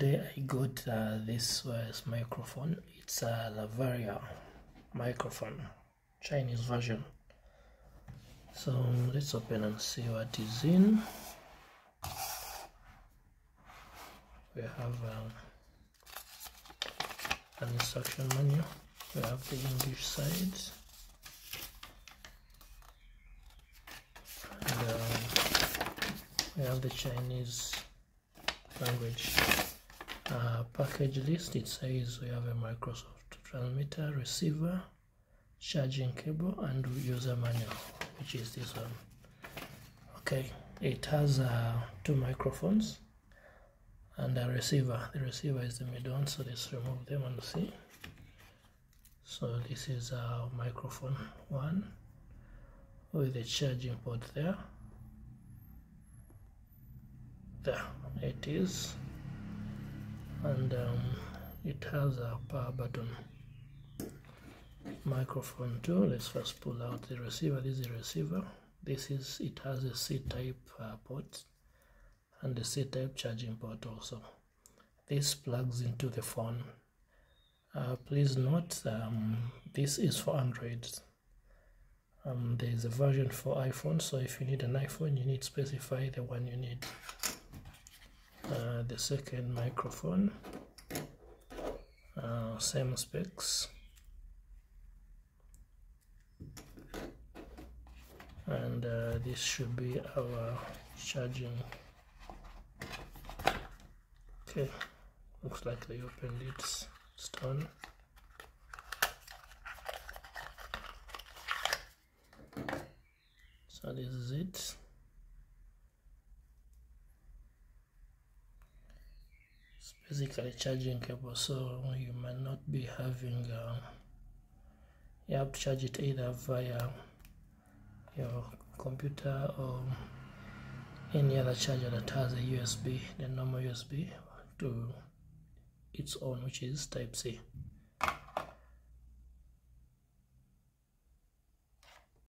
today I got uh, this wireless microphone. It's a Lavalier microphone Chinese version. So let's open and see what is in. We have um, an instruction manual we have the English side and um, we have the Chinese language uh, package list it says we have a Microsoft transmitter receiver charging cable and user manual which is this one. Okay it has uh, two microphones and a receiver. The receiver is the middle one so let's remove them and see. So this is our microphone one with the charging port there. There it is and um, it has a power button. Microphone two. Let's first pull out the receiver. This is the receiver. This is it has a c-type uh, port and the c-type charging port also. This plugs into the phone. Uh, please note um, this is for android. Um, there is a version for iphone so if you need an iphone you need to specify the one you need uh, the second microphone. Uh, same specs. And uh, this should be our charging. Okay. Looks like they opened it it's done so this is it basically charging cable so you might not be having uh, you have to charge it either via your computer or any other charger that has a USB the normal USB to its own which is type C